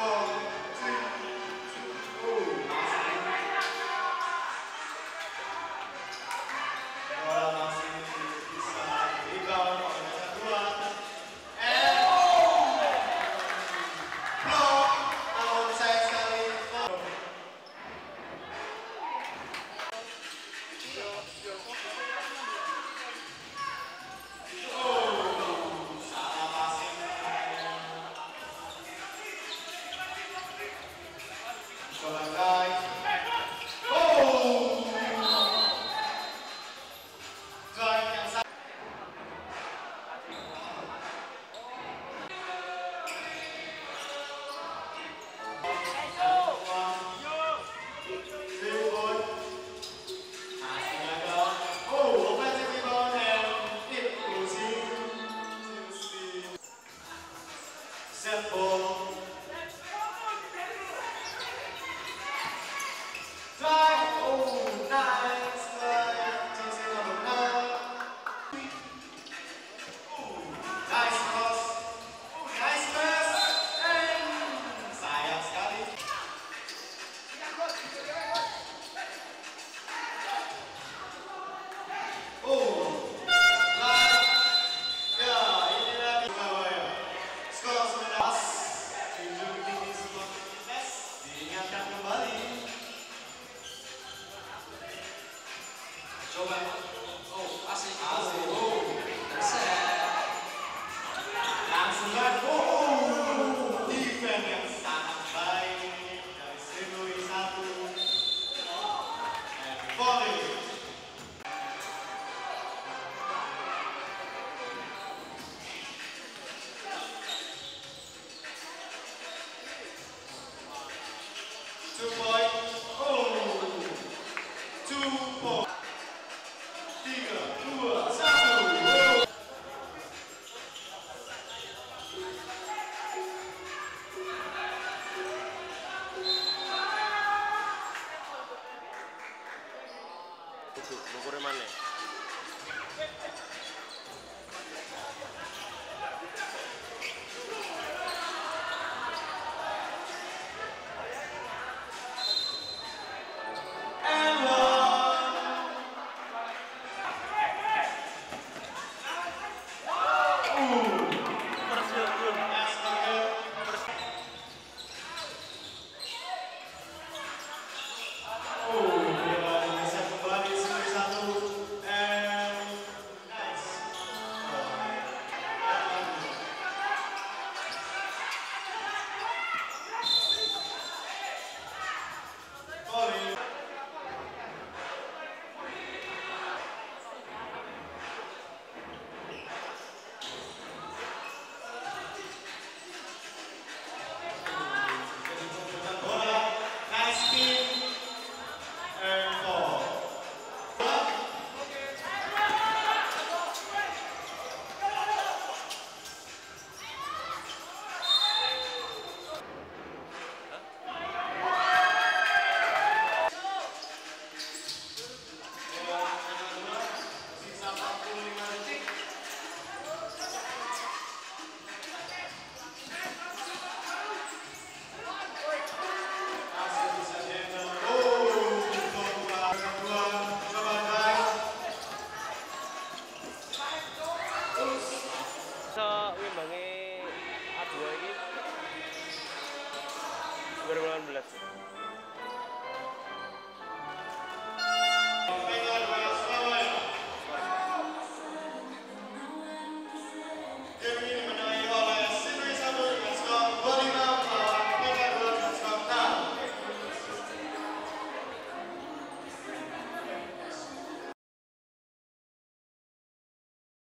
Four.